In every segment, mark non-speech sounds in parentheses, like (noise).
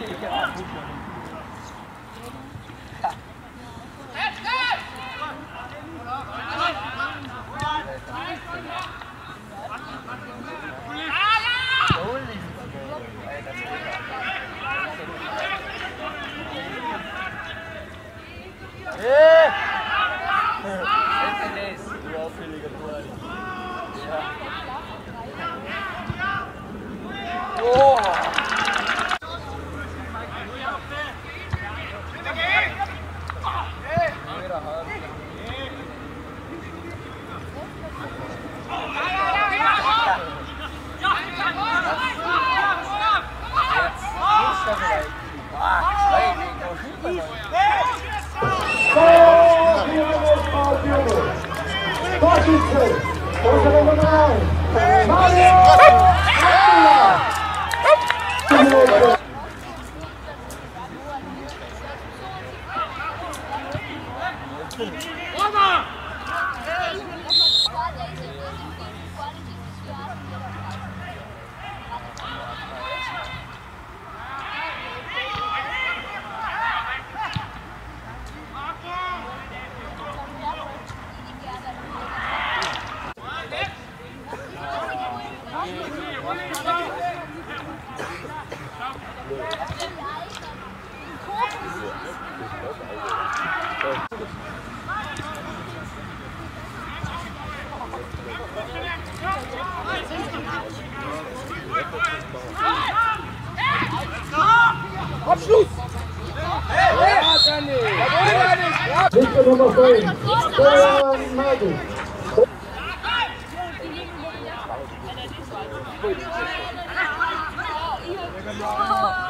(laughs) Yeah. Austin. Liste Nummer 5. Steuern Magel. Die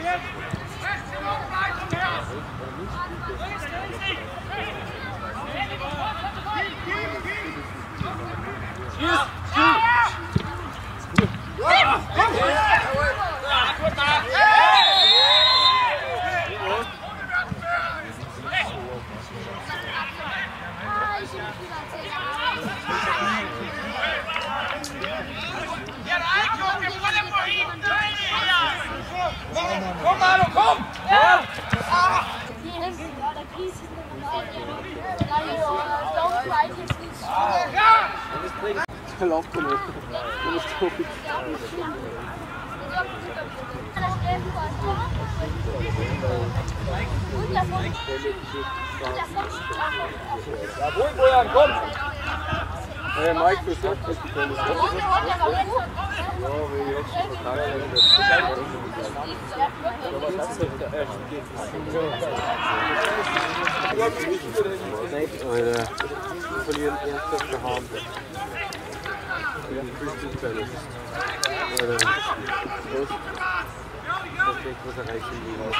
Him. Ahnung, komm! Ja! Ah. Ja! Lauft von mir. Du bist tot. Jawohl, Bojan, komm! Hey, Mike, du sagst, dass die Kohle Ja, wie jetzt Nein, Alter. Wir verlieren ernsthaft der Hand. Alter. Was? Perfekt, was erreichen will.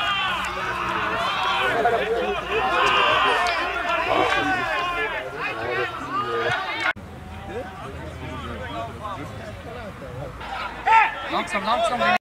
Langzaam, langzaam.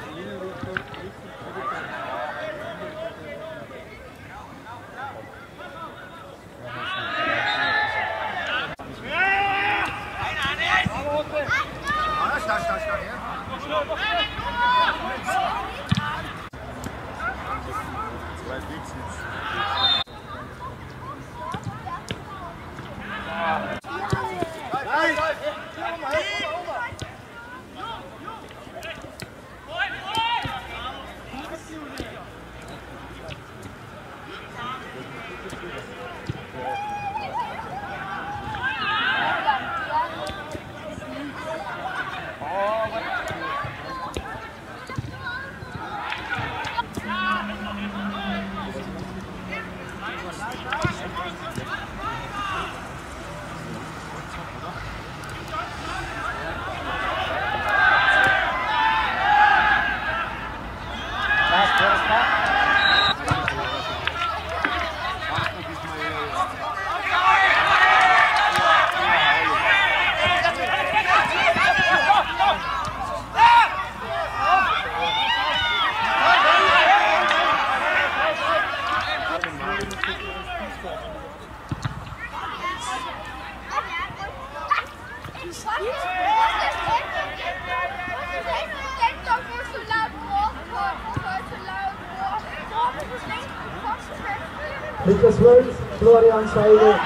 Niklas Wörth, Florian Scheider.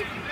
Steve.